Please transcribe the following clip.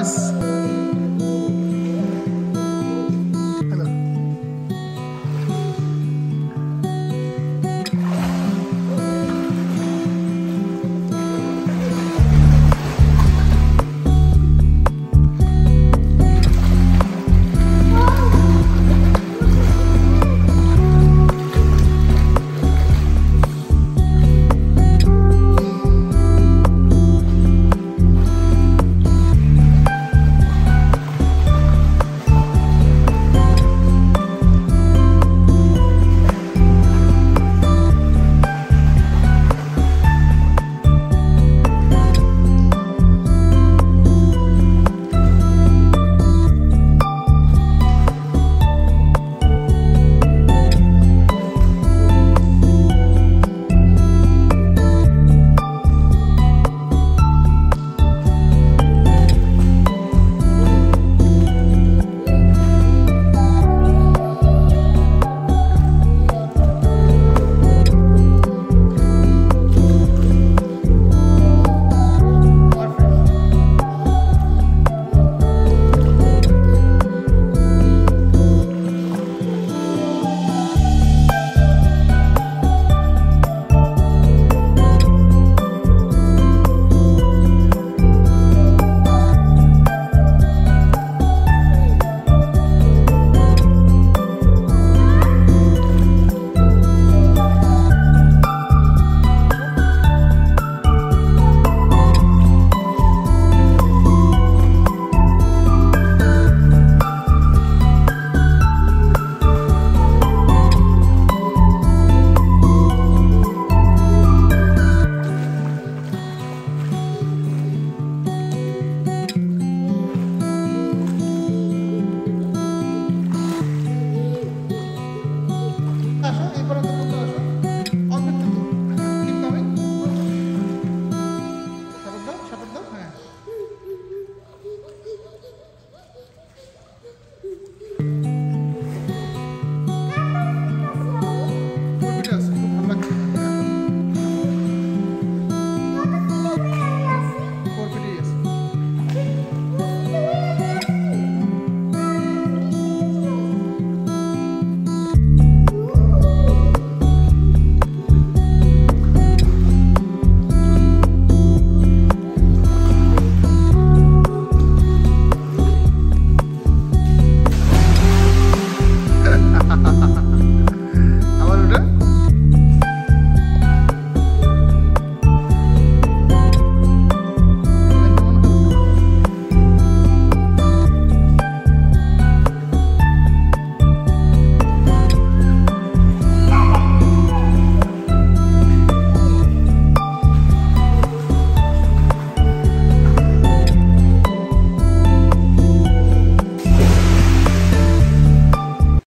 Yes.